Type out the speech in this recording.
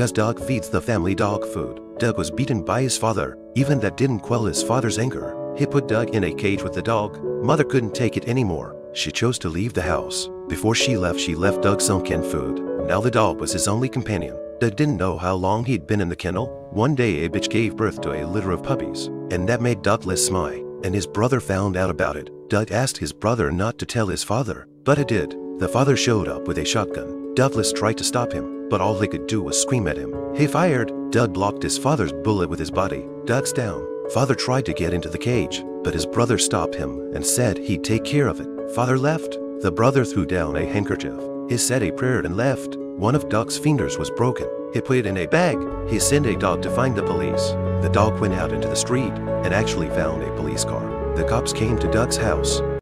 because Doug feeds the family dog food. Doug was beaten by his father. Even that didn't quell his father's anger. He put Doug in a cage with the dog. Mother couldn't take it anymore. She chose to leave the house. Before she left, she left Doug some canned food. Now the dog was his only companion. Doug didn't know how long he'd been in the kennel. One day, a bitch gave birth to a litter of puppies, and that made Doug less smy. And his brother found out about it. Doug asked his brother not to tell his father, but it did. The father showed up with a shotgun. Douglas tried to stop him, but all they could do was scream at him. He fired. Doug blocked his father's bullet with his body. Doug's down. Father tried to get into the cage, but his brother stopped him and said he'd take care of it. Father left. The brother threw down a handkerchief. He said a prayer and left. One of Doug's fingers was broken. He put it in a bag. He sent a dog to find the police. The dog went out into the street and actually found a police car. The cops came to Doug's house.